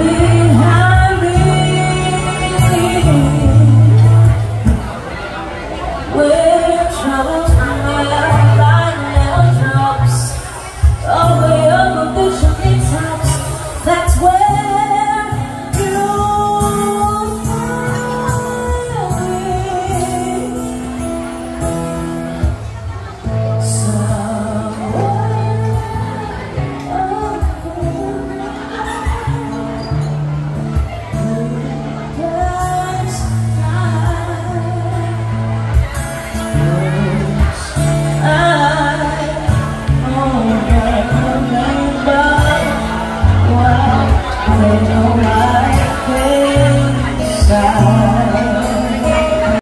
we have